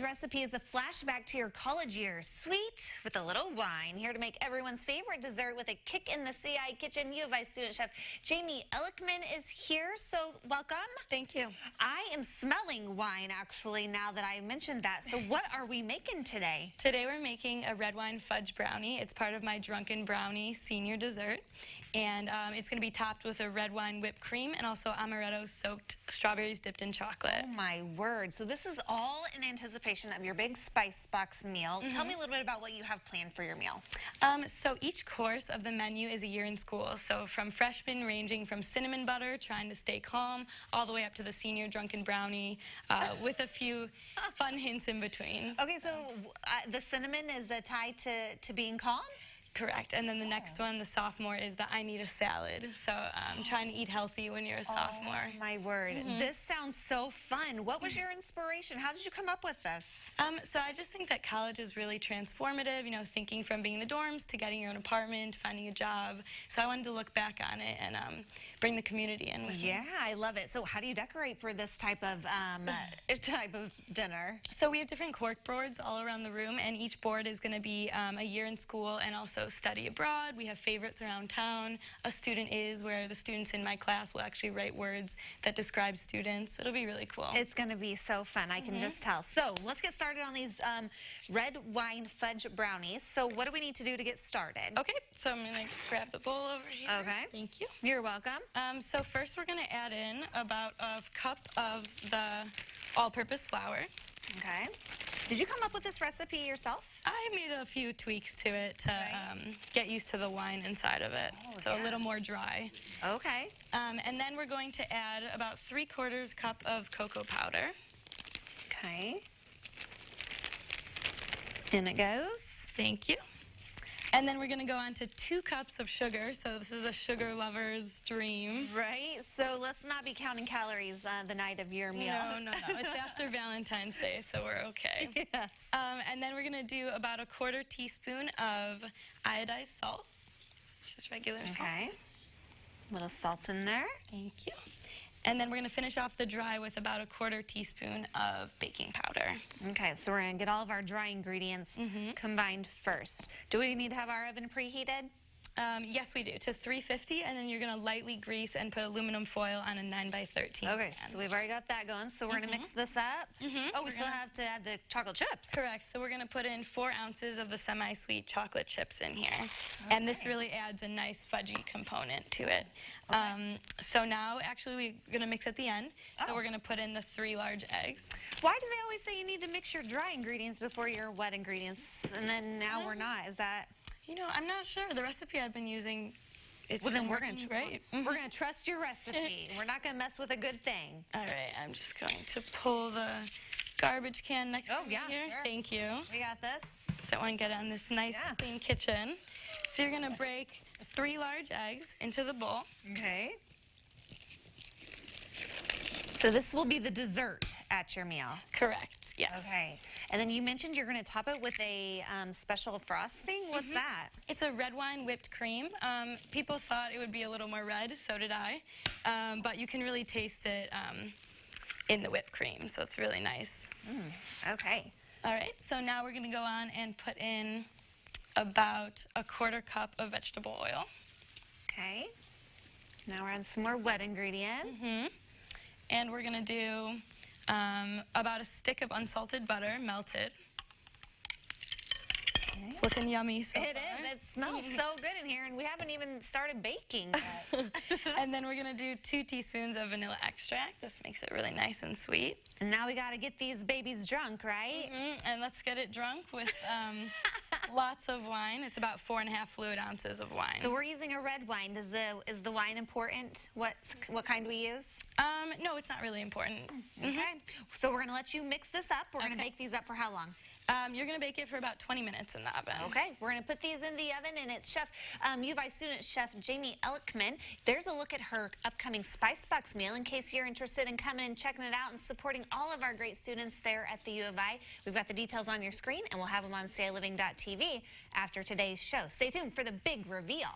recipe is a flashback to your college years. Sweet with a little wine. Here to make everyone's favorite dessert with a kick in the CI kitchen. U of I student chef Jamie Elekman is here. So welcome. Thank you. I am smelling wine actually now that I mentioned that. So what are we making today? Today we're making a red wine fudge brownie. It's part of my Drunken Brownie senior dessert. And um, it's going to be topped with a red wine whipped cream and also amaretto soaked strawberries dipped in chocolate. Oh my word. So this is all in anticipation of your big spice box meal. Mm -hmm. Tell me a little bit about what you have planned for your meal. Um, so each course of the menu is a year in school. So from freshman ranging from cinnamon butter, trying to stay calm, all the way up to the senior drunken brownie uh, with a few fun hints in between. Okay, so uh, the cinnamon is a tie to, to being calm? Correct. And then the next one, the sophomore, is that I need a salad. So um, trying to eat healthy when you're a sophomore. Oh, my word. Mm -hmm. This sounds so fun. What was your inspiration? How did you come up with this? Um, so I just think that college is really transformative, you know, thinking from being in the dorms to getting your own apartment, finding a job. So I wanted to look back on it and um, bring the community in with yeah, me. Yeah, I love it. So how do you decorate for this type of um, type of dinner? So we have different cork boards all around the room, and each board is going to be um, a year in school and also study abroad. We have favorites around town. A student is where the students in my class will actually write words that describe students. It'll be really cool. It's going to be so fun. I can mm -hmm. just tell. So let's get started on these um, red wine fudge brownies. So what do we need to do to get started? Okay, so I'm going to grab the bowl over here. Okay. Thank you. You're welcome. Um, so first we're going to add in about a cup of the all-purpose flour. Okay. Did you come up with this recipe yourself? I made a few tweaks to it to right. um, get used to the wine inside of it. Oh, so yeah. a little more dry. Okay. Um, and then we're going to add about three quarters cup of cocoa powder. Okay. In it goes. Thank you. And then we're going to go on to two cups of sugar. So this is a sugar lover's dream. Right. So let's not be counting calories uh, the night of your meal. No, no, no. It's after Valentine's Day, so we're okay. Yes. Um, and then we're going to do about a quarter teaspoon of iodized salt. Just regular okay. salt. Okay. Little salt in there. Thank you. And then we're going to finish off the dry with about a quarter teaspoon of baking powder. Okay, so we're going to get all of our dry ingredients mm -hmm. combined first. Do we need to have our oven preheated? Um, yes, we do, to 350, and then you're going to lightly grease and put aluminum foil on a 9 by 13 Okay, pan. so we've already got that going, so we're mm -hmm. going to mix this up. Mm -hmm. Oh, we we're still have to add the chocolate chips. Correct, so we're going to put in four ounces of the semi-sweet chocolate chips in here, okay. and this really adds a nice fudgy component to it. Okay. Um, so now, actually, we're going to mix at the end, oh. so we're going to put in the three large eggs. Why do they always say you need to mix your dry ingredients before your wet ingredients, and then now we're not? Is that... You know, I'm not sure. The recipe I've been using it's well, then we're to right. We're mm-hmm. going to trust your recipe. we're not going to mess with a good thing. All right, I'm just going to pull the garbage can next oh, to yeah, here. Sure. Thank you. We got this. Don't want to get on this nice yeah. clean kitchen. So you're going to break three large eggs into the bowl. Okay. So this will be the dessert at your meal. Correct. Yes. Okay. And then you mentioned you're going to top it with a um, special frosting. What's mm -hmm. that? It's a red wine whipped cream. Um, people thought it would be a little more red, so did I. Um, but you can really taste it um, in the whipped cream, so it's really nice. Mm, okay. All right, so now we're going to go on and put in about a quarter cup of vegetable oil. Okay. Now we're on some more wet ingredients. Mm -hmm. And we're going to do um, about a stick of unsalted butter, melted. Okay. It's looking yummy so It far. is. It smells so good in here, and we haven't even started baking yet. and then we're going to do two teaspoons of vanilla extract. This makes it really nice and sweet. And now we got to get these babies drunk, right? Mm -hmm. And let's get it drunk with um, lots of wine. It's about four and a half fluid ounces of wine. So we're using a red wine. Does the is the wine important? What what kind we use? Um, no, it's not really important. Okay. Mm -hmm. So we're gonna let you mix this up. We're okay. gonna bake these up for how long? Um, you're going to bake it for about 20 minutes in the oven. Okay, we're going to put these in the oven, and it's Chef um, student Chef Jamie Elekman. There's a look at her upcoming Spice Box meal in case you're interested in coming and checking it out and supporting all of our great students there at the U of I. We've got the details on your screen, and we'll have them on CILiving.tv after today's show. Stay tuned for the big reveal.